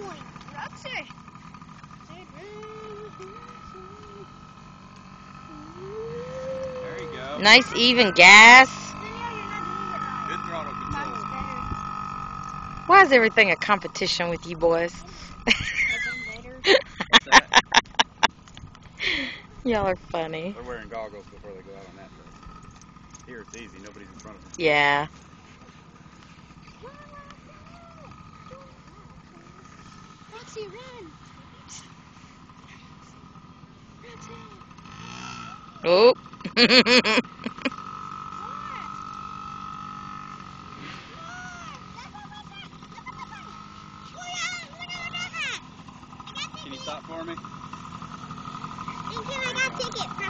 faster. There you go. Nice even gas. Good throttle control. Why is everything a competition with you boys? Y'all are funny. They're wearing goggles before they go out on that track. Here it's easy. Nobody's in front of them. Yeah. Roxy, run. Roxy. Oh. Can you stop for me? Thank you, I got a ticket from Baby